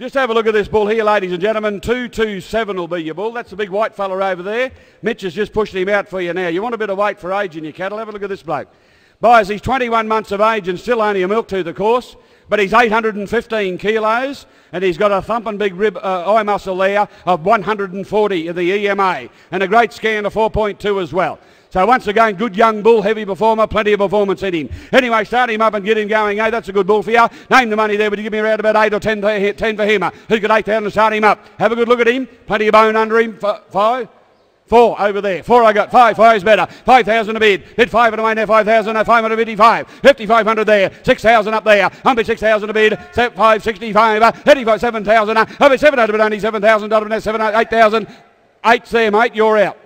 Just have a look at this bull here, ladies and gentlemen. 227 will be your bull. That's the big white fella over there. Mitch has just pushed him out for you now. You want a bit of weight for age in your cattle? Have a look at this bloke. Boys, he's 21 months of age and still only a milk tooth, of course, but he's 815 kilos and he's got a thumping big rib uh, eye muscle there of 140 in the EMA and a great scan of 4.2 as well. So once again, good young bull, heavy performer, plenty of performance in him. Anyway, start him up and get him going. Hey, that's a good bull for you. Name the money there. Would you give me around about eight or ten, ten for him? Who's got eight down to start him up? Have a good look at him. Plenty of bone under him. Five. Four over there. Four I got. Five. Five's better. Five thousand a bid. Hit five and away now. Five thousand. Five hundred fifty-five. Fifty-five hundred there. Six thousand up there. Hundred six thousand a bid. Set five sixty-five. Eighty-five. Seven thousand. Over seven hundred, but only seven thousand. Seven eight thousand. Eight's there, mate. You're out.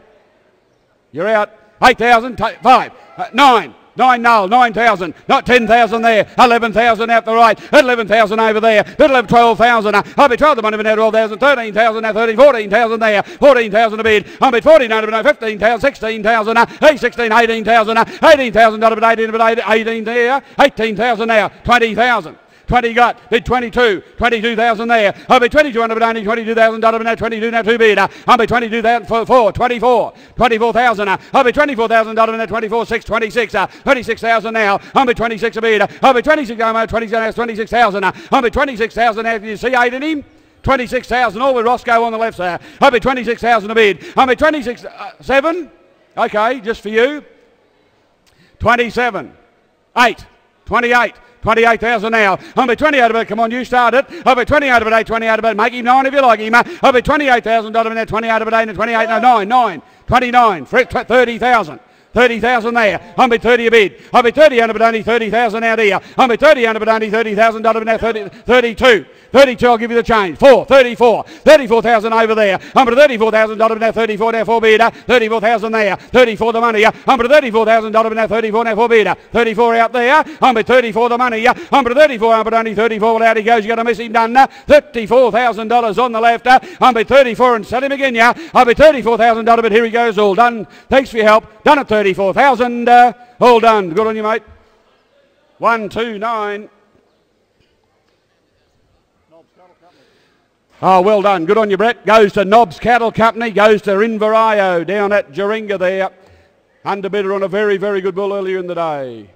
You're out. 8,000, five, uh, nine, nine null, 9,000, not 10,000 there, 11,000 out the right, 11,000 over there, little of 12,000, uh, I'll be 12 the money now 12,000, 13,000 now 30, 14,000 there, 14,000 a bid, I'll be 14,000 now 15,000, 16,000, uh, hey 16, 18,000, uh, 18,000 not about 18, but 18 there, 18,000 now, 20,000. 20 got, bid 22, 22,000 there. I'll be 2200, but only 22,000 dollar, now 22 now two bid. I'll be 22,000 for four, 24, 24,000. I'll be 24,000 dollar, now 24, 6, 26, uh, 26,000 now. I'll be 26 a bid. I'll be 26, I'm 26, 26,000. I'll be 26,000 after you see eight in him. 26,000, all with Roscoe on the left side. I'll be 26,000 a bid. I'll be 26, uh, 7. Okay, just for you. 27, 8, 28, 28,000 now. I'll be 28 of it. Come on, you start it. I'll be 28 of it, 8, 28 of it. Make him 9 if you like him. I'll be 28,000 dollars in there, 28 of it, 8, and 28, no, 9, 9, 29, 30,000. 30,000 there. I'll be 30 a bid. I'll be 30 under, but only 30,000 out here. I'll be 30 under, but only 30,000 dollars now. 30, 32. 32, I'll give you the change. 4, 34. 34,000 over there. I'm at 34,000 dollars now. 34 now, 4 bid. 34,000 there. 34 the money. I'm at 34,000 dollars now. 34 now, 4 bid. 34 out there. I'm at 34 the money. I'm at 34, but only 34. Well, out he goes. You got to miss him done. $34,000 on the left. I'm at 34 and set him again, yeah. I'll be $34,000, but here he goes. All done. Thanks for your help. Done at 30. 34,000. Uh, all done. Good on you, mate. One, two, nine. Oh, well done. Good on you, Brett. Goes to Nobbs Cattle Company. Goes to Inverrio down at Jaringa there. Underbidder on a very, very good bull earlier in the day.